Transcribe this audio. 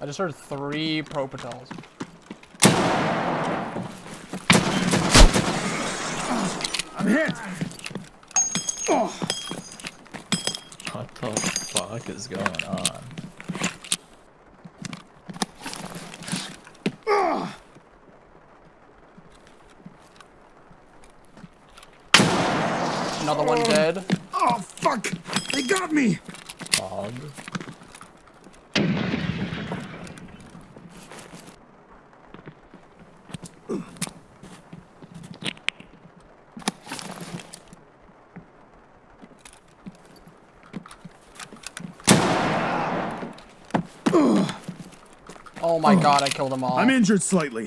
I just heard three Propitals. I'm hit. Oh. What the fuck is going on? Another one dead. Oh fuck! They got me. Fog. Oh my god, I killed them all. I'm injured slightly.